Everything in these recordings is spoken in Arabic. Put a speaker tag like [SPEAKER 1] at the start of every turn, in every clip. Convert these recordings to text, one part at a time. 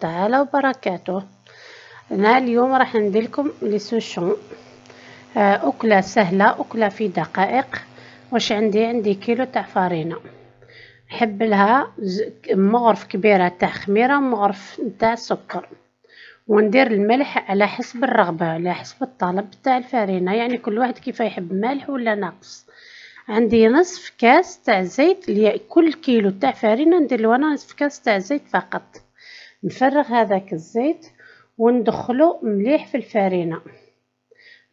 [SPEAKER 1] تعالى وبركاته. أنا اليوم راح ندير لكم لي سوشون آه، أكلة سهلة أكلة في دقائق. واش عندي؟ عندي كيلو تاع فارينة. نحب لها مغرف كبيرة تاع خميرة ومغرف تاع سكر. وندير الملح على حسب الرغبة على حسب الطلب تاع الفارينة. يعني كل واحد كيف يحب مالح ولا ناقص. عندي نصف كاس تاع زيت كل كيلو تاع فارينة ندير له أنا نصف كاس تاع زيت فقط. نفرغ هذاك الزيت وندخلو مليح في الفارينة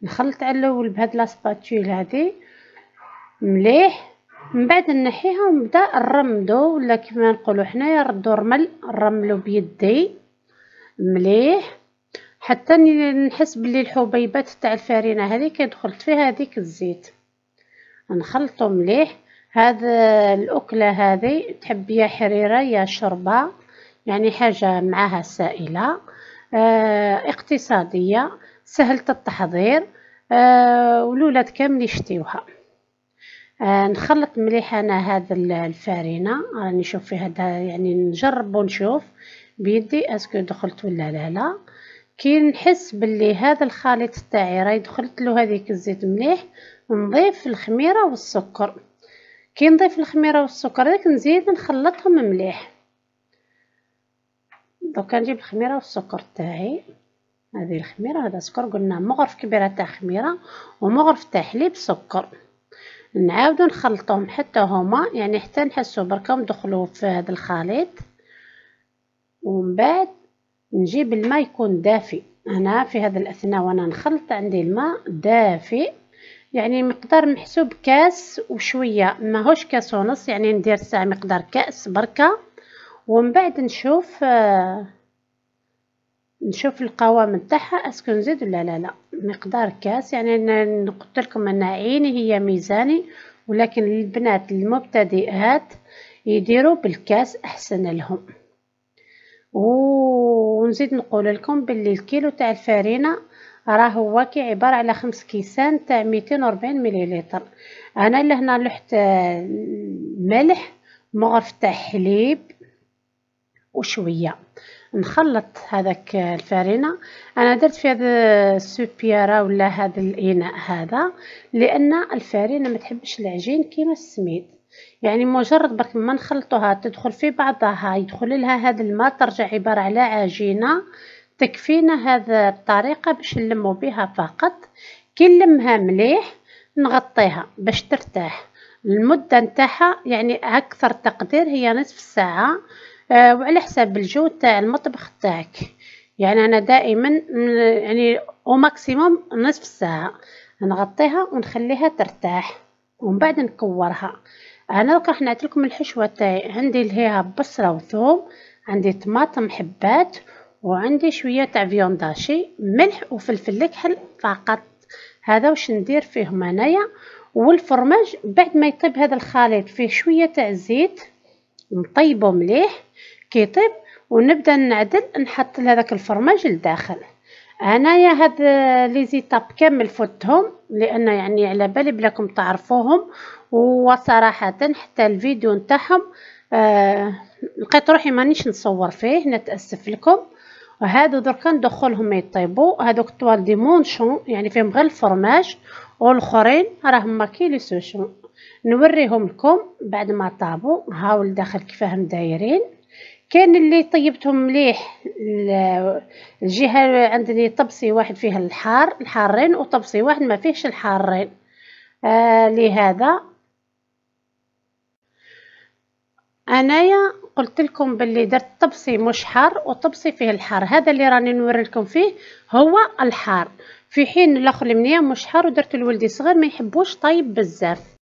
[SPEAKER 1] نخلط على الأول بهاد لاسباتول هادي مليح من بعد نحيها ونبدأ نرمدو ولا كيما نقولو حنايا ردو رمل نرملو بيدي مليح حتى نحس بلي الحبيبات تاع الفارينه هذه كيدخلت فيها هذيك الزيت. نخلطو مليح هذا الأكلة هذه تحب يا حريرة يا شربه يعني حاجة معها سائلة آه اقتصادية سهلة التحضير آه والولاد كامل يشتيوها. آه نخلط مليح أنا هذا الفارينة راني نشوف في هذا يعني نجرب ونشوف بيدي أسكو دخلت ولا لا لا. كي نحس باللي هذا الخليط تاعي راهي دخلت له هذيك الزيت مليح نضيف الخميرة والسكر. كي نضيف الخميرة والسكر داك نزيد نخلطهم مليح. دوكا نجيب الخميرة والسكر تاعي. هذه الخميرة هذا سكر قلنا مغرف كبيرة تاع خميرة ومغرف تاع حليب سكر. نعاودو نخلطهم حتى هما يعني حتى نحسو بركا دخلوا في هذا الخليط. ومن بعد نجيب الماء يكون دافي. أنا في هذا الأثناء وأنا نخلط عندي الماء دافي. يعني مقدار محسوب كاس وشوية ماهوش كاس ونص يعني ندير ساعة مقدار كاس بركة. ومن بعد نشوف آه، نشوف القوام نتاعها أسكو نزيد ولا لا؟ لا مقدار كاس. يعني قلت لكم أن عيني هي ميزاني ولكن البنات المبتدئات يديروا بالكاس أحسن لهم. ونزيد نقول لكم باللي الكيلو تاع الفارينه راه هو كي عبارة على خمس كيسان تاع 240 مليلتر. أنا لهنا لحت آه، ملح مغرف تاع حليب وشوية. نخلط هذاك الفارينة. أنا درت في هذا السوبياره ولا هذا الإناء هذا لأن الفارينة ما تحبش العجين كيما السميد. يعني مجرد برك ما نخلطوها تدخل في بعضها يدخل لها هذا الماء ترجع عبارة على عجينة. تكفينا هذا الطريقة باش نلمو بها فقط. كي نلمها مليح نغطيها باش ترتاح. المدة نتاعها يعني أكثر تقدير هي نصف ساعة. آه، وعلى حساب الجو تاع المطبخ تاعك. يعني أنا دائما يعني أو ماكسيموم نصف ساعة نغطيها ونخليها ترتاح ومن بعد نكورها. أنا راح نعطي لكم الحشوة تاعي عندي لهيها بصله وثوم عندي طماطم حبات وعندي شوية تاع فيونداشي ملح وفلفل الكحل فقط. هذا واش ندير فيهم أنايا؟ والفرماج بعد ما يطيب هذا الخليط فيه شوية تاع زيت نطيبه مليح كيطيب ونبدا نعدل نحط هذاك الفرماج لداخل. انايا هاد لي زيتاب كامل فوتهم لأن يعني على بالي بلاكم تعرفوهم وصراحة حتى الفيديو نتاعهم آه لقيت روحي مانيش نصور فيه نتأسف لكم. وهادو دركا ندخلهم يطيبوا هذوك طوال دي مونشون يعني فيهم غير الفرماج والآخرين راهم ماكي لي سوشون. نوريهم لكم بعد ما طابوا. هاو الداخل كيفاهم دايرين كان اللي طيبتهم مليح الجهة عندني طبسي واحد فيه الحار الحارين وطبسي واحد ما فيهش الحارين. آه لهذا أنايا قلت لكم باللي درت طبسي مش حار وطبسي فيه الحار. هذا اللي راني نوري لكم فيه هو الحار. في حين الأخر المنيه مش حار ودرت لولدي صغير ما يحبوش طيب بزاف.